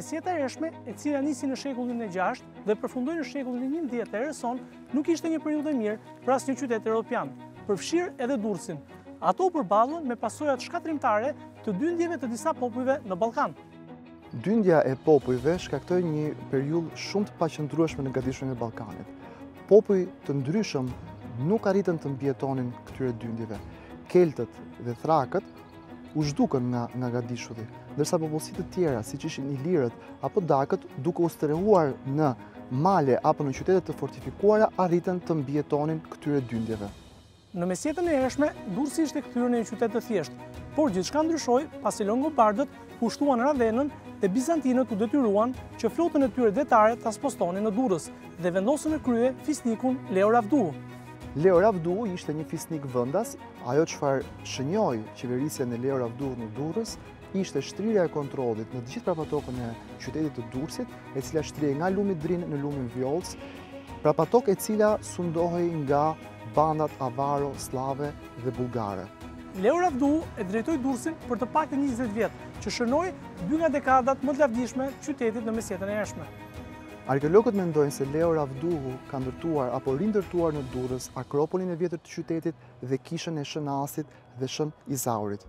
Mesjeta e hershme, e cila nisi në shekullin e 6 dhe përfundoi në shekullin e 11 e erës sonë, nuk ishte një periudhë e mirë për asnjë qytet europian, përfshirë edhe Durrësin. Ato u përballën me pasojat shkatërrimtare të dyndjeve të disa popujve në Ballkan. Dyndja e popujve shkaktoi një periudhë shumë të paqëndrueshme në gadishullin e Ballkanit. Popuj të ndryshëm nuk arritën t'u mbijetonin këtyre dyndjeve. Keltët dhe thrakët u zhdukën nga, nga gadishulli, ndërsa popullsi të tjera, siç ishin ilirët apo dakët, duke u strehuar në male apo në qytete të fortifikuara, arritën t'u mbijetonin këtyre dyndjeve. Në mesjetën e hershme, Durrësi ishte kthyer në një qytet të thjeshtë, por gjithçka ndryshoi pasi longobardët pushtuan Ravenën dhe bizantinët u detyruan që flotën e tyre detare ta spostonin në Durrës dhe vendosën në krye fisnikun Leo Ravduhu. Leo Ravduhu ishte një fisnik vendas, ajo çfarë shënjoi qeverisjen e Leo Ravduhut në Durrës ishte shtrirja e kontrollit në të gjithë prapatokën e qytetit të Durrësit, e cila shtrihej nga lumi Drin në lumin Vjosë, prapatokë e cila sundohej nga bandat avaro-sllave dhe bullgare. Leo Ravduhu e drejtoi Durrësin për të paktën njëzet vjet, që shënoi dy nga dekadat më të lavdishme të qytetit në Mesjetën e Hershme. Arkeologët mendojnë se Leo Ravduhu ka ndërtuar apo rindërtuar në Durrës Akropolin e vjetër të qytetit dhe kishën e Shën Astit dhe Shën Izaurit.